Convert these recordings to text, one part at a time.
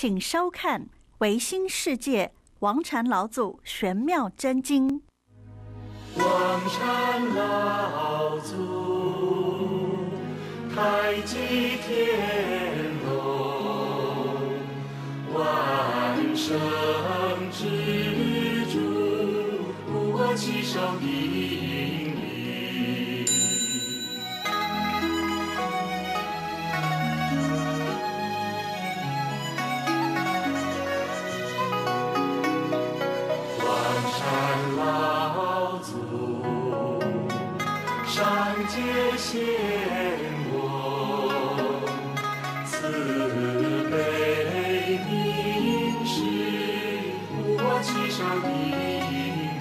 请收看《维新世界王禅老祖玄妙真经》。王禅老祖太极天龙，万生之主，我七手引领。界显我慈悲明示，我七手引领。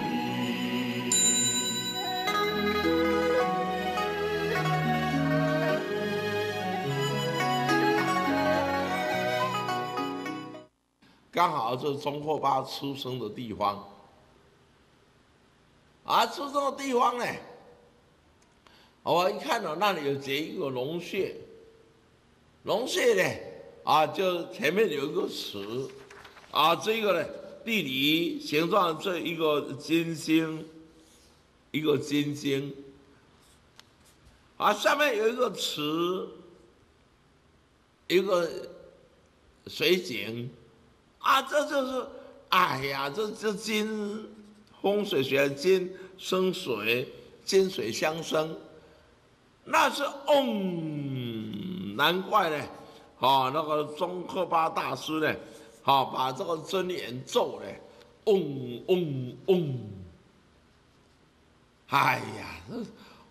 刚好是钟阔巴出生的地方，啊，出生的地方呢，我一看到那里有结一个龙穴，龙穴呢，啊，就前面有一个池，啊，这个呢，地理形状这一个金星，一个金星，啊，下面有一个池，一个水井。啊，这就是，哎呀，这这金风水学金生水，金水相生，那是嗡，难怪呢，啊，那个宗喀巴大师呢，啊，把这个真言咒呢，嗡嗡嗡，哎呀，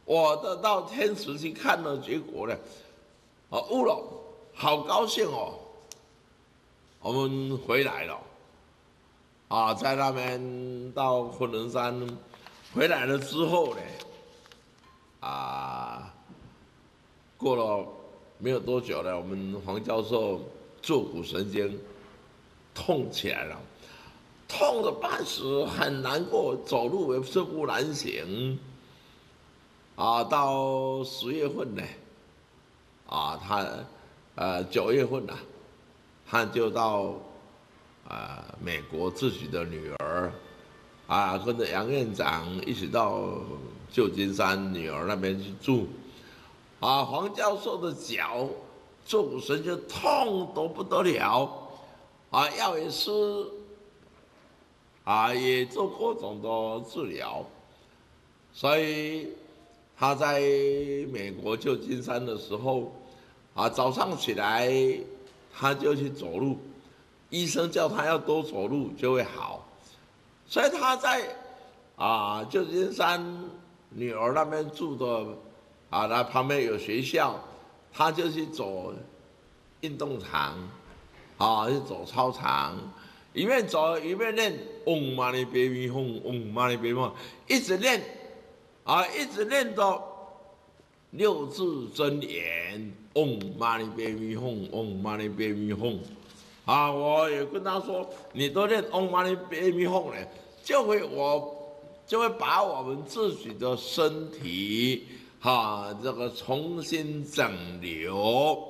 我的到天池去看了结果呢，啊，悟了，好高兴哦。我们回来了，啊，在那边到昆仑山回来了之后呢，啊，过了没有多久呢，我们黄教授坐骨神经痛起来了，痛的半死，很难过，走路也寸步难行。啊，到十月份呢，啊，他呃九月份呐、他就到啊、美国自己的女儿啊，跟着杨院长一起到旧金山女儿那边去住。啊，黄教授的脚坐骨神经痛得不得了，啊，药也吃，啊，也做各种的治疗，所以他在美国旧金山的时候，啊，早上起来。他就去走路，医生叫他要多走路就会好，所以他在啊旧金山女儿那边住的啊，那旁边有学校，他就去走运动场，啊，去走操场，一边走一边练嗡嘛呢呗咪吽，嗡嘛呢呗咪吽，一直练，啊，一直练到六字真言。嗡嘛呢呗咪吽，嗡嘛呢呗咪吽，啊！我也跟他说，你都练嗡嘛呢呗咪吽呢，就会我就会把我们自己的身体哈、这个重新整流，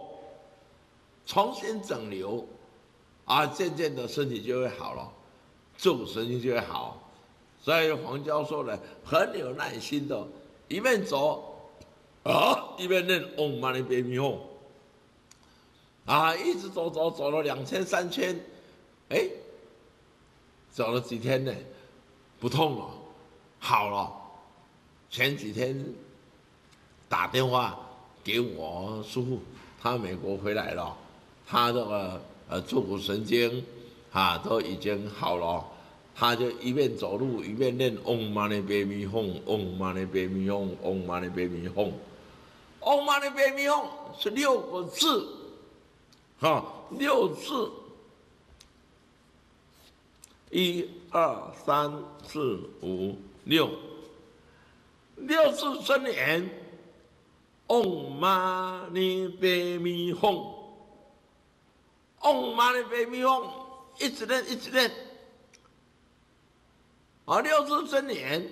重新整流，啊，渐渐的身体就会好了，坐骨神经就会好。所以黄教授呢很有耐心的，一边走。啊，一边念嗡嘛呢呗咪吽，啊，一直走走走了两千三千，哎，走了几天呢，不痛了，好了。前几天打电话给我叔父，他美国回来了，他这个呃坐骨神经啊都已经好了，他就一边走路一边念嗡嘛呢呗咪吽，嗡嘛呢呗咪吽，嗡嘛呢呗咪吽。嗡嘛呢呗咪吽是六个字，哈，六字，一二三四五六，六字真言，嗡嘛呢呗咪吽，嗡嘛呢呗咪吽，一直练，一直练，啊，六字真言。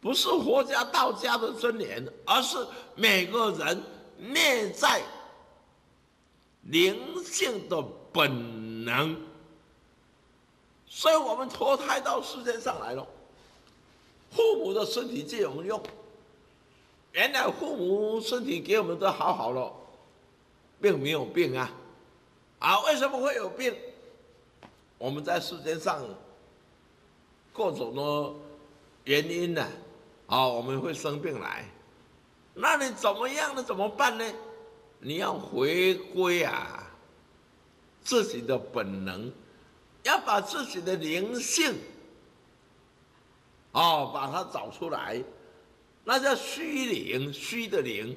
不是佛家、道家的真言，而是每个人内在灵性的本能，所以我们脱胎到世界上来了。父母的身体借我们用，原来父母身体给我们都好好了，并没有病啊，啊，为什么会有病？我们在世界上各种的原因呢，啊，我们会生病来，那你怎么样呢？怎么办呢？你要回归啊，自己的本能，要把自己的灵性，哦，把它找出来，那叫虚灵，虚的灵。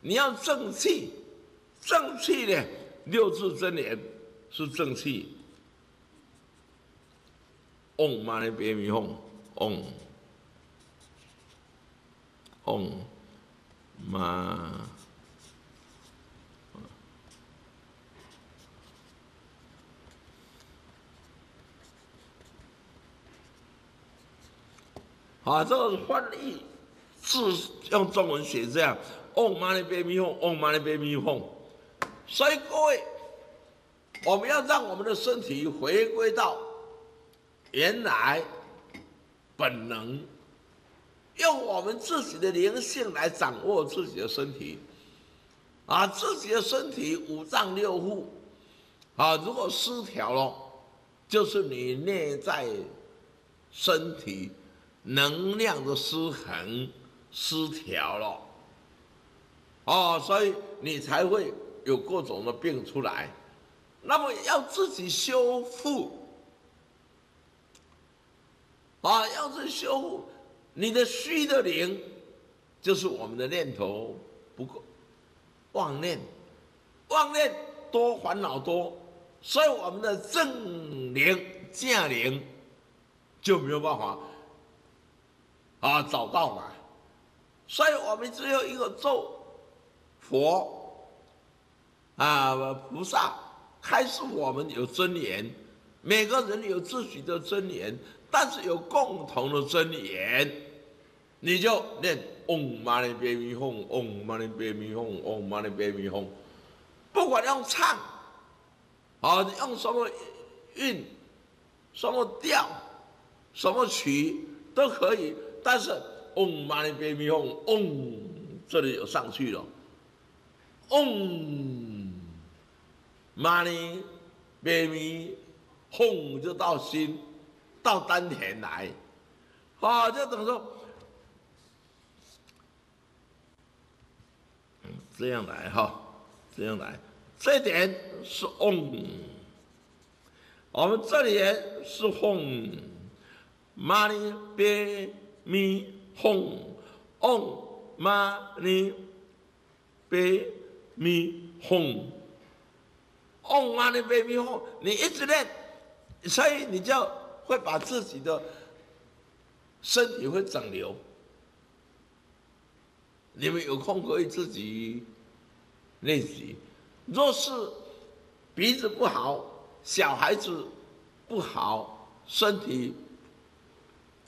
你要正气，正气呢，六字真言是正气。嗡嘛呢呗咪吽，嗡，嗡嘛。啊，这个是翻译字用中文写这样，嗡嘛呢呗咪吽，嗡嘛呢呗咪吽。所以各位，我们要让我们的身体回归到原来本能，用我们自己的灵性来掌握自己的身体。啊，自己的身体五脏六腑，啊，如果失调了，就是你内在身体。能量的失衡、失调了，哦，所以你才会有各种的病出来。那么要自己修复，啊，要自修复你的虚的灵，就是我们的念头不够，妄念，妄念多，烦恼多，所以我们的正灵、正灵就没有办法。啊，找到嘛？所以我们只有一个咒，佛啊，菩萨开示我们有尊严，每个人有自己的尊严，但是有共同的尊严，你就念嗡嘛呢叭咪吽，嗡嘛呢叭咪吽，嗡嘛呢叭咪吽，不管用唱，啊，用什么韵，什么调，什么曲都可以。但是嗡嘛呢呗咪吽，嗡这里有上去了，嗡嘛呢呗咪吽就到心，到丹田来，啊，就等于说？这样来哈，这样来，这点是嗡，我们这里是吽嘛呢呗。咪哄，嗡嘛呢呗咪吽，嗡嘛呢呗咪吽，你一直练，所以你就会把自己的身体会整流。你们有空可以自己练习。若是鼻子不好，小孩子不好，身体。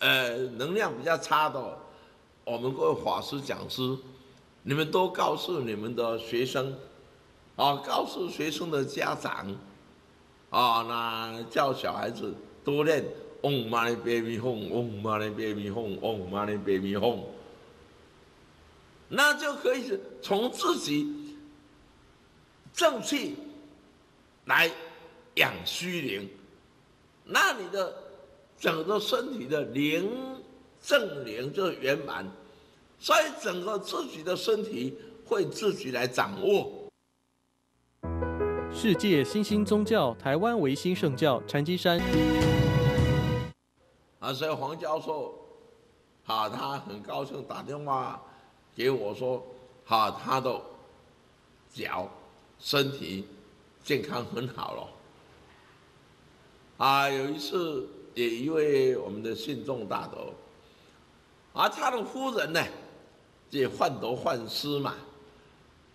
呃，能量比较差的，我们各位法师讲师，你们都告诉你们的学生，啊，告诉学生的家长，啊，那叫小孩子多练嗡嘛呢呗咪吽，嗡嘛呢呗咪吽，嗡嘛呢呗咪吽，那就可以从自己正气来养虚灵，那你的。整个身体的灵正灵就是圆满，所以整个自己的身体会自己来掌握。世界新兴宗教台湾维新圣教禅机山。啊，所以黄教授，啊，他很高兴打电话给我说，啊，他的脚身体健康很好了。啊，有一次。也一位我们的信众大德，而他的夫人呢，也患得患失嘛，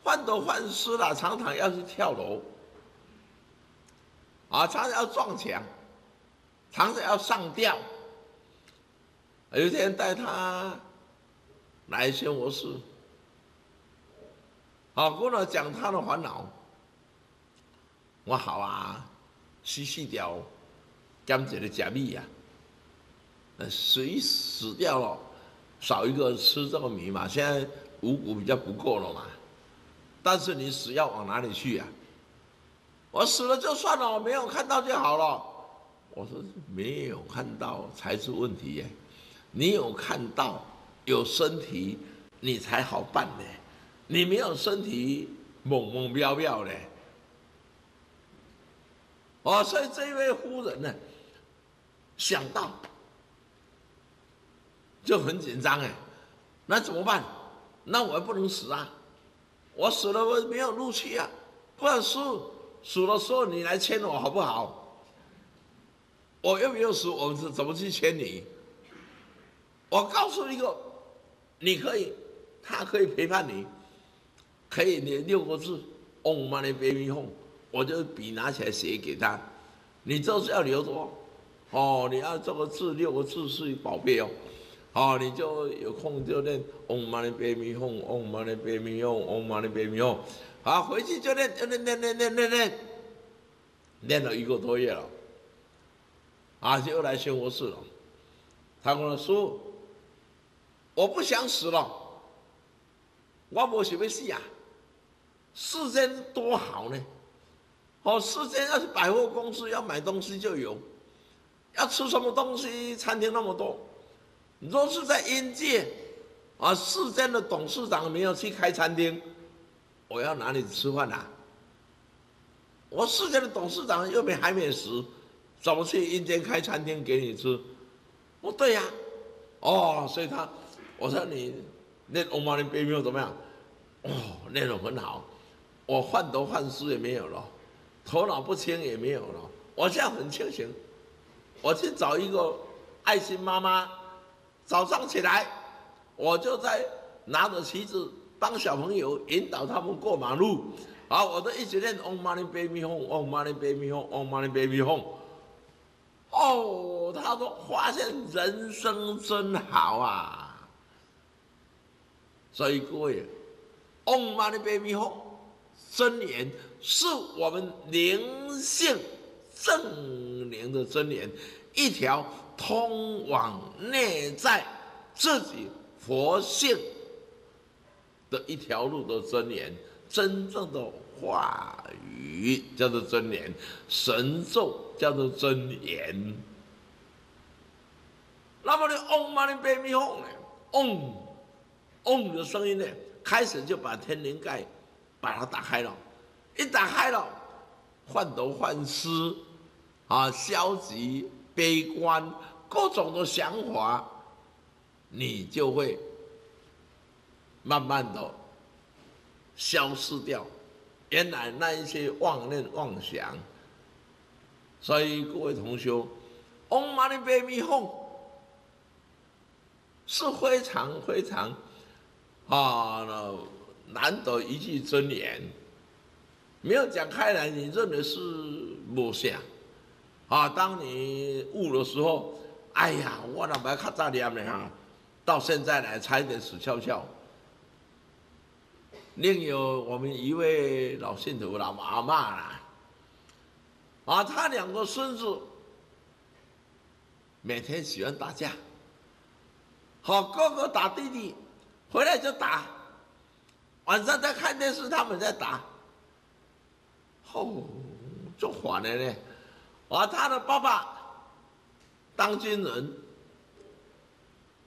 患得患失了，常常要去跳楼，啊，常常要撞墙，常常要上吊。有一天带他来宣佛寺，啊，跟我讲他的烦恼，我好啊，细细掉，减一个假米啊，呃，谁死掉了，少一个吃这个米嘛。现在五谷比较不够了嘛，但是你死要往哪里去呀、我死了就算了，我没有看到就好了。我说没有看到才是问题耶，你有看到有身体，你才好办呢。你没有身体，懵懵飘飘的。哦，所以这位夫人呢，想到就很紧张哎，那怎么办？那我也不能死啊！我死了我没有怒气啊，不然死死的时候你来牵我好不好？我又没有死，我是怎么去牵你？我告诉你一个，你可以，他可以陪伴你，可以你六个字，Om Mani Padme Hum，我就笔拿起来写给他，你就是要留着哦，你要这个字六个字是宝贝哦，哦，你就有空就念 Om Mani Padme Hum，Om Mani Padme Hum，Om Mani Padme Hum，好，回去就念，念念念念念念，念了一个多月了。啊，就又来宣佛寺了。他跟我说：“我不想死了，我不想要死啊！世间多好呢！哦，世间要是百货公司要买东西就有，要吃什么东西餐厅那么多。你说是在阴界啊，世间的董事长没有去开餐厅，我要哪里吃饭啊？我世间的董事长又没还没死。”怎么去阴间开餐厅给你吃？哦，对呀、哦，所以他，我说你念 Om Mani Padme Hum 怎么样？哦，念得很好，我患得患失也没有了，头脑不清也没有了，我现在很清醒。我去找一个爱心妈妈，早上起来，我就在拿着旗子帮小朋友引导他们过马路，啊，我都一直念 Om Mani Padme Hum，Om Mani Padme Hum，Om Mani Padme Hum。哦，他说发现人生真好啊！所以各位，Om Mani Padme Hum 真言是我们灵性正灵的真言，一条通往内在自己佛性的一条路的真言，真正的话语叫做真言，神咒叫做真言。那么呢，Om Mani Padme Hum 呢，Om Om 的声音呢，开始就把天灵盖把它打开了，一打开了，患得患失啊，消极、悲观，各种的想法，你就会慢慢的消失掉。原来那一些妄念妄想，所以各位同学，Om Mani p a m e Hum 是非常非常啊难得一句真言，没有讲开来，你认为是无下啊？当你悟的时候，哎呀，我哪白较早念的哈，到现在呢，差一点死翘翘。另有我们一位老信徒老阿妈啦，啊，他两个孙子每天喜欢打架，好哥哥打弟弟，回来就打，晚上在看电视，他们在打，哦，就烦了呢。而他的爸爸当军人，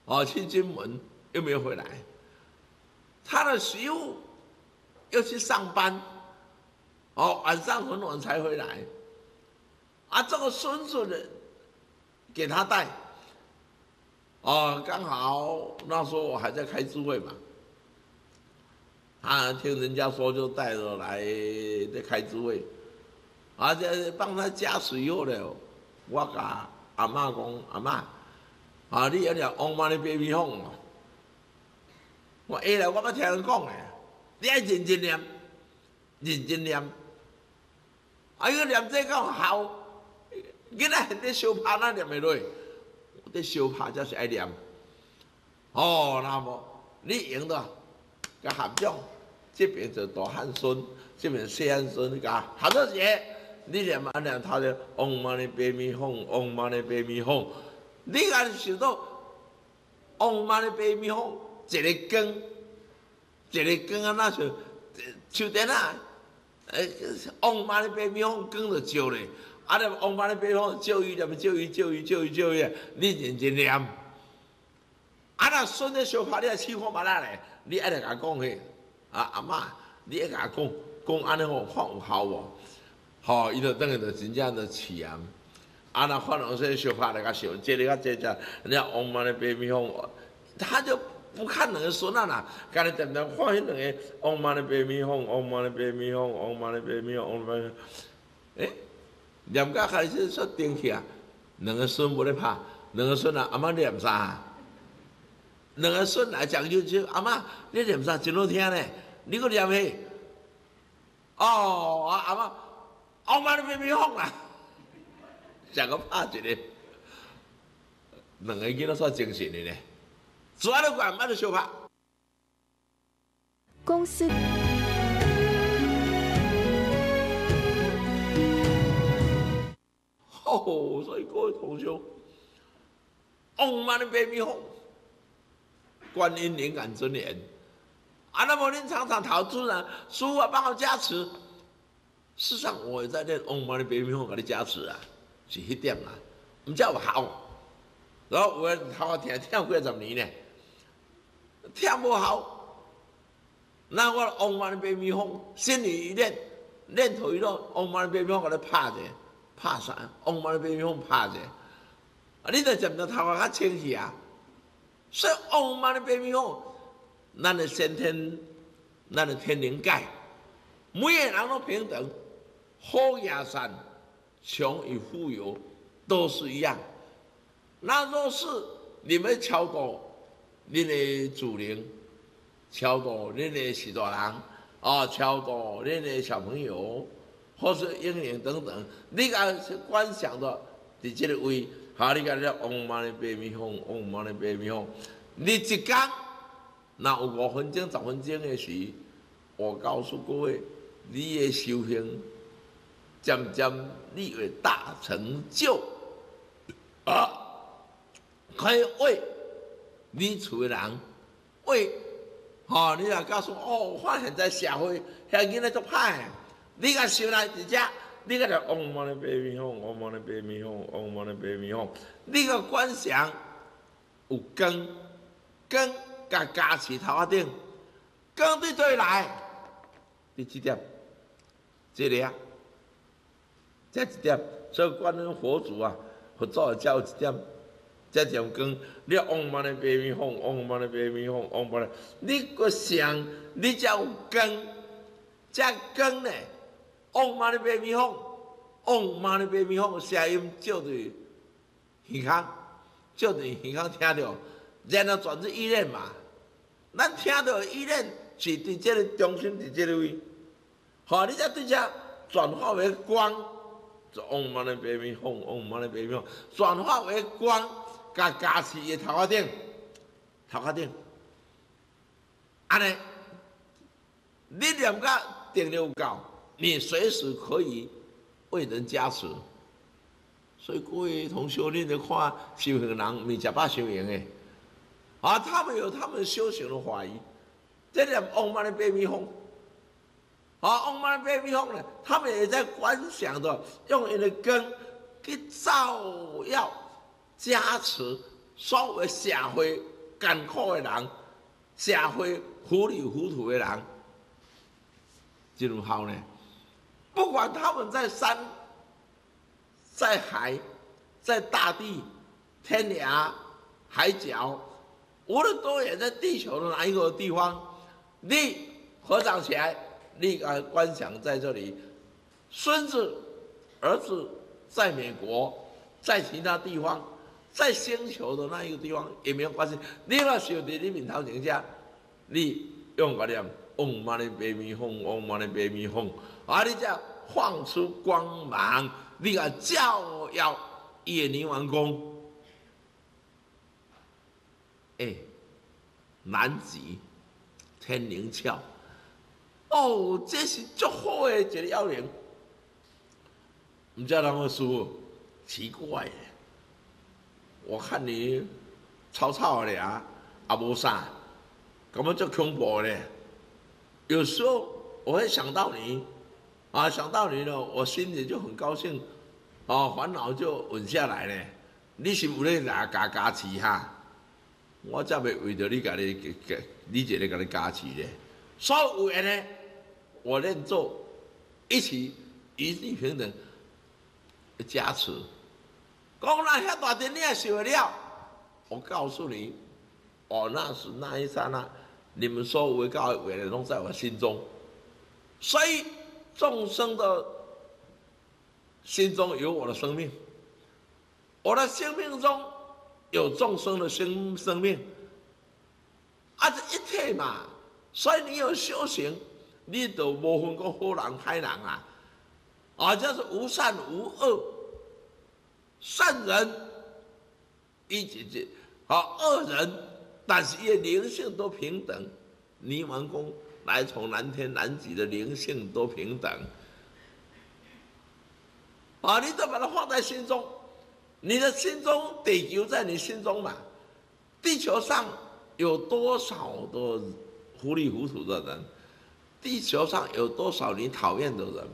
哦，去金门又没有回来，他的媳妇。又去上班，哦，晚上很晚才回来，啊，这个孙子呢，给他带，哦，刚好那时候我还在开智慧嘛，他听人家说就带着来在开智慧，而且帮他加持以后呢，我甲阿嬷讲阿嬷，啊，你要念 Om Mani Padme Hum 嘛，我下来我捌聽人講誒。你爱认真念，认真念。啊，伊念这个好，囡仔現在相拍哪念會落？這相拍才是爱念。哦，那么你赢了，甲合掌，这边就大漢孫，這邊細漢孫，甲合作者，你念啊念头着，嗡嘛呢叭咪吽，嗡嘛呢叭咪吽，你敢想到，嗡嘛呢叭咪吽，一个光，一个光啊，那像手电啊，诶，嗡嘛呢叭咪吽，光就照咧，啊，你嗡嘛呢叭咪吽，照伊念，照伊，照伊，照伊，照伊，你认真念，啊，若顺咧小可，你也试看觅啦咧，你爱来甲讲迄，啊阿嬷，你爱甲讲，讲安尼吼，看有效无？吼，伊就等于就真正的起啊！啊，那换成说小法来个小，这里个这这，人家翁妈的白米红，他就不看两个孙啊啦，干你点点换迄两个翁妈的白米红，翁妈的白米红，翁妈的白米红，翁妈的，诶，念甲开始说顶起啊，两个孙无咧拍，两个孙啊，阿妈念啥？两个孙来讲究就阿妈，你念啥真好听咧？你个念迄？哦，阿阿妈。我妈你别别哄啦，像个拍一个，两个囡仔煞精神的呢，抓了管慢就小拍。公司哦，所以各位同学，嗡嘛呢叭咪吽，观音灵感真言，啊，那么您常常讨主人，师傅帮我加持。事实上，我也在练嗡嘛呢叭咪吽，给你加持啊，是迄点啊，唔叫有效。然后我头我听听过十年呢，听无效，那我嗡嘛呢叭咪吽，心里一练，练头一落，嗡嘛呢叭咪吽，给你拍者，拍啥？嗡嘛呢叭咪吽拍者，啊，你著渐着头壳较清晰啊。所以嗡嘛呢叭咪吽，咱的先天，咱的天灵盖，每个人都平等。好亚善、穷与富有都是一样。那若是你们超过你的祖灵，超过你的许多人，啊，超过你的小朋友，或是婴灵等等，你个是观想的伫这个位，哈，你个了嗡嘛呢叭咪吽，嗡嘛呢叭咪吽，你一讲，那有五分钟、十分钟的时，我告诉各位，你的修行。渐渐你会大成就啊！可以为你厝的人，为吼，你若告诉哦，发现在社会遐囡仔足歹，你甲想来一只，你甲就嗡嘛呢叭咪吽，嗡嘛呢叭咪吽，嗡嘛呢叭咪吽，你个观想有根根甲加持头壳顶，根对对来，第几点？这里啊。这一点，所以观音佛祖啊，佛祖教一点，这点光，你嗡嘛呢叭咪吽，嗡嘛呢叭咪吽，嗡嘛呢，你个想，你才有根，这根呢，嗡嘛呢叭咪吽，嗡嘛呢叭咪吽，声音照对耳康，照对耳康听到，然后转至意念嘛，咱听到意念是伫这个中心，伫这个位，好，你才对这转化为光。嗡嘛呢叭咪吽，嗡嘛呢叭咪吽，转化为光，加加持伊头壳顶，头壳顶，安尼，你念个定力有够，你随时可以为人加持。所以各位同学，你咧看修行人咪食饱修行诶，啊，他们有他们修行的法仪，这念嗡嘛呢叭咪吽。啊，嗡嘛呢叭咪吽呢？他们也在观想着，用你的根去照耀、加持，所有社会艰苦的人，社会糊里糊涂的人，这种好呢？不管他们在山、在海、在大地、天涯海角，无论多远，在地球的哪一个地方，你合掌起来。你啊，观想在这里，孙子、儿子在美国，在其他地方，在星球的那一个地方也没有关系。你若想在你面头前下，你用个念嗡嘛呢叭咪吽，嗡嘛呢叭咪吽，啊，你再放出光芒，你啊照耀野灵王宫，哎，南极天灵窍。哦，这是足好的一个要领。你叫他们说，奇怪，我看你吵吵的啊，啊无啥，根本就恐怖嘞。有时候我会想到你，啊，想到你了，我心里就很高兴，哦，烦恼就稳下来了。你是有咧来加加持哈？我则袂为着你家己，你一个甲你加持咧。所有的呢，我认做一起一律平等的加持。讲那遐大电你也受得了？我告诉你，哦，那是那一刹那，你们所有的教伟人都在我心中，所以众生的心中有我的生命，我的生命中有众生的生生命，啊，这一体嘛。所以你有修行，你都无分个好人歹人啊！啊，这是无善无恶，善人一起去，好恶人，但是也灵性都平等。泥丸宫来从南天南极的灵性都平等。啊，你都把它放在心中，你的心中地球在你心中嘛？地球上有多少的？糊里糊涂的人，地球上有多少你讨厌的人？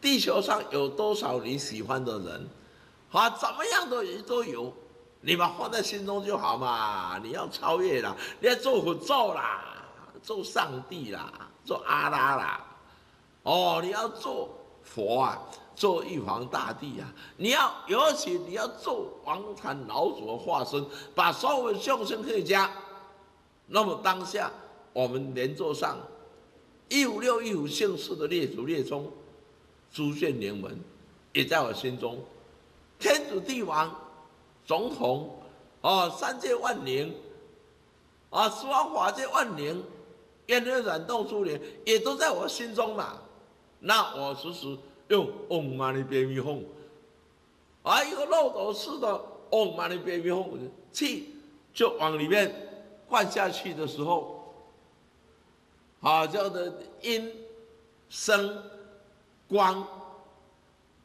地球上有多少你喜欢的人？啊，怎么样的人都有，你把放在心中就好嘛。你要超越啦，你要做佛咒啦，做上帝啦，做阿拉啦。哦，你要做佛啊，做玉皇大帝啊。你要尤其你要做王禅老祖的化身，把所有的众生可以加。那么当下。我们连坐上一五六一五姓氏的列祖列宗，诸县联门也在我心中。天主帝王、总统，啊，三界万灵，啊，十方法界万灵，烟热染动诸灵，也都在我心中嘛。那我时时用嗡嘛呢呗咪吽，啊，一个漏斗似的嗡嘛呢呗咪吽，气就往里面灌下去的时候。啊，叫做阴生光，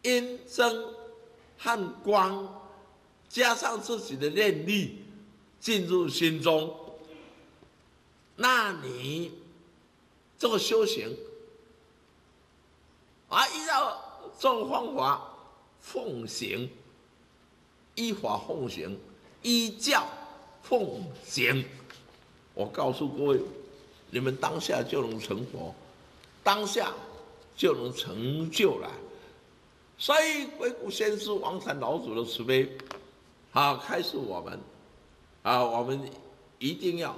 阴生和光，加上自己的念力进入心中，那你这个修行啊，依照这种方法奉行，依法奉行，依教奉行，我告诉各位。你们当下就能成佛，当下就能成就了。所以，鬼谷先师、王禅老祖的慈悲，啊，开示我们，啊，我们一定要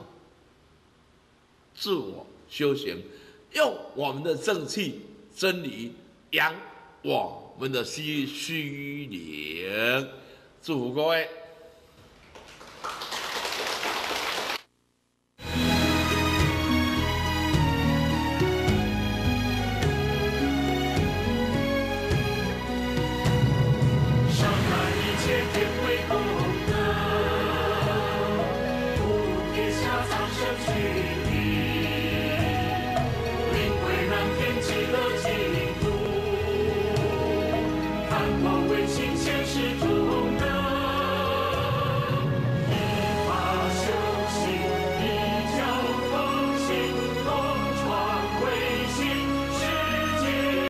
自我修行，用我们的正气、真理养我们的虚虚灵。祝福各位。